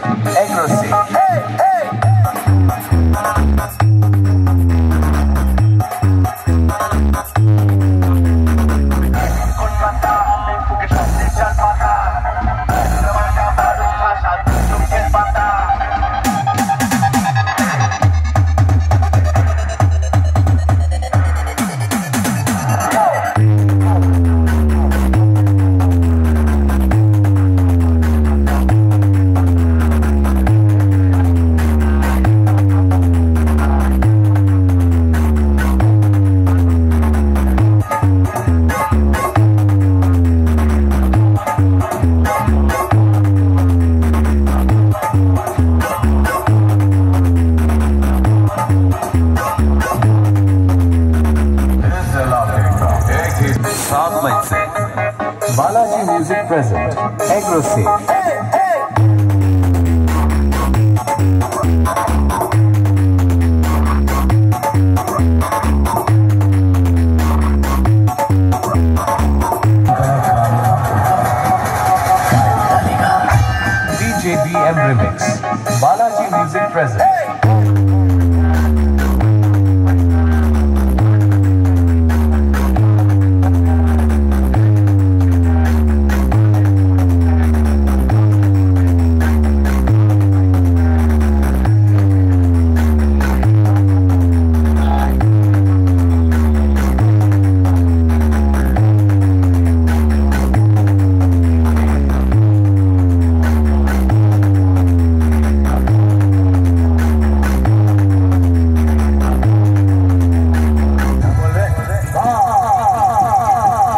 Accuracy. Hey, hey. Music present. Agrossafe. DJ BM Remix. Balaji Music present.